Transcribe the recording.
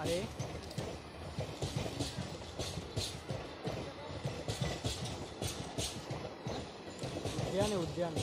अरे उद्यान उद्यान